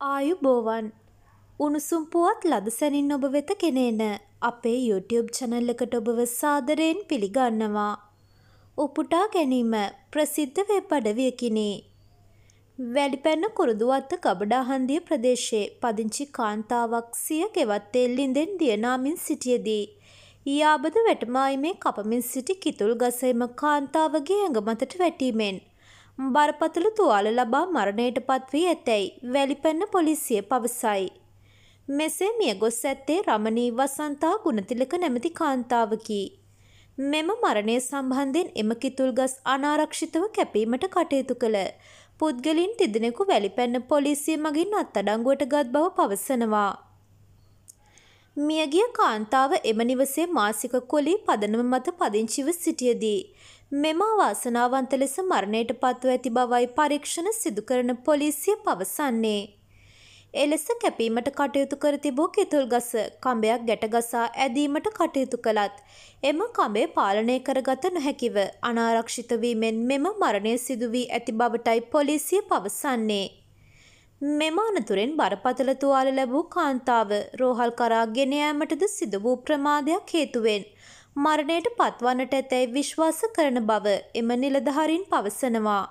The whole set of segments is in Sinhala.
ආයුබෝවන් උණුසුම් පුවත් ලදසැනින් ඔබ වෙත ගෙනෙන අපේ YouTube channel එකට ඔබව සාදරයෙන් පිළිගන්නවා. උපුටා ගැනීම ප්‍රසිද්ධ වෙබ් අඩවියකිනි. වැලිපැන්න කුරුදුවත්ත ගබඩාහන්දිය ප්‍රදේශයේ පදිංචි කාන්තාවක් සිය ගෙවත් එල්ලින්දෙන් දියනාමින් සිටියදී යාබද වැටමායිමේ කපමින් සිටි කිතුල් ගසෙම කාන්තාවගේ ඇඟ මතට වැටීමෙන් බරපතල තුවාල ලබා මරණයට පත්වී ඇතැයි වැලිපැන්න පොලිසිය පවසයි. මෙසේ මියගොස් ඇත්තේ රමණී වසන්තා ගුණතිලක නැමැති කාන්තාවකි. මෙම මරණය සම්බන්ධයෙන් එම කිතුල්ගස් අනාරක්ෂිතව කැපීමට කටයුතු කළ පුද්ගලින් තිදෙනෙකු වැලිපැන්න පොලිසිය මගින් අත්අඩංගුවට ගත් බව පවසනවා. මියගිය කාන්තාව එම නිවසේ මාසික කොලී පදනම මත පදිංචිව සිටියදී මෙම අවාසනාවන්ත ලෙස මරණයට පත්ව ඇති බවයි පරීක්ෂණ සිදු කරන පොලිසිය පවසන්නේ. එලෙස කැපීමට කටයුතු කර තිබූ කිතුල් ගස කඹයක් ගැටගසා ඇදීමට කටයුතු කළත් එම කඹේ පාලනය කරගත නොහැකිව අනාරක්ෂිත වීමෙන් මෙම මරණය සිදු වී ඇති බවටයි පොලිසිය පවසන්නේ. මෙම අනතුරෙන් බරපතල තුවාල ලැබූ කාන්තාව රෝහල් කරා ගෙන යාමටද සිදු වූ ප්‍රමාදයක් හේතුවෙන් මරණයට පත්වන්නට ඇතැයි විශ්වාස කරන බව එම නිලධාරීන් පවසනවා.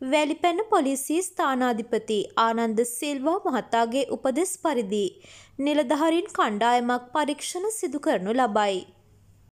වැලිපැන්න පොලිසිය ස්ථානාධිපති ආනන්ද සිල්වා මහතාගේ උපදෙස් පරිදි නිලධාරීන් කණ්ඩායමක් පරීක්ෂණ සිදු කරනු ලබයි.